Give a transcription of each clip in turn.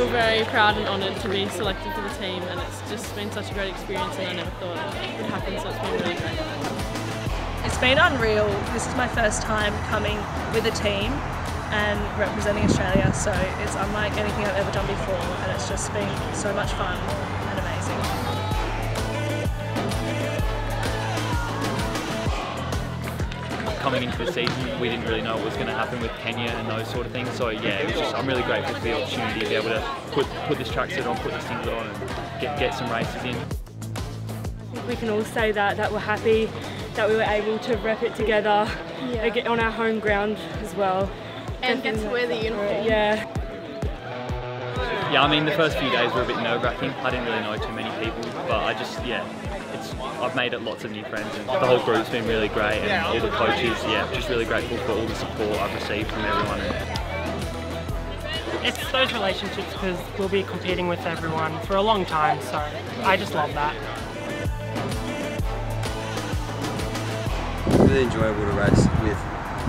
feel very proud and honoured to be selected for the team and it's just been such a great experience and I never thought it would happen so it's been really great. It's been unreal. This is my first time coming with a team and representing Australia so it's unlike anything I've ever done before and it's just been so much fun coming into the season, we didn't really know what was going to happen with Kenya and those sort of things. So yeah, just, I'm really grateful for the opportunity to be able to put put this tracksuit on, put this singlet on, and get get some races in. We can all say that that we're happy that we were able to rep it together yeah. on our home ground as well. And get to wear the uniform. Yeah. Yeah, I mean the first few days were a bit nerve wracking. I didn't really know too many people, but I just yeah, it's I've made it lots of new friends and the whole group's been really great and all the coaches, yeah, just really grateful for all the support I've received from everyone. It's those relationships because we'll be competing with everyone for a long time, so I just love that. Really enjoyable to race with,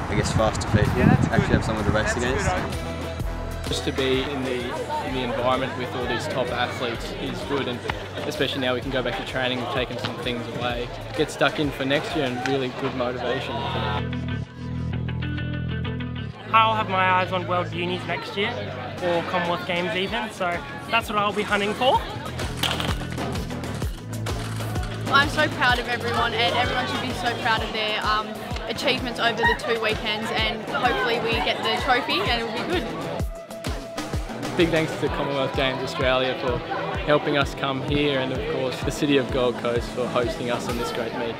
I guess, faster people. Yeah, Actually have someone to race against. Just to be in the in the environment with all these top athletes is good, and especially now we can go back to training. We've taken some things away, get stuck in for next year, and really good motivation. I'll have my eyes on World Unis next year, or Commonwealth Games even. So that's what I'll be hunting for. I'm so proud of everyone, and everyone should be so proud of their um, achievements over the two weekends, and hopefully we get the trophy and it'll be good big thanks to Commonwealth Games Australia for helping us come here and of course the City of Gold Coast for hosting us on this great meet.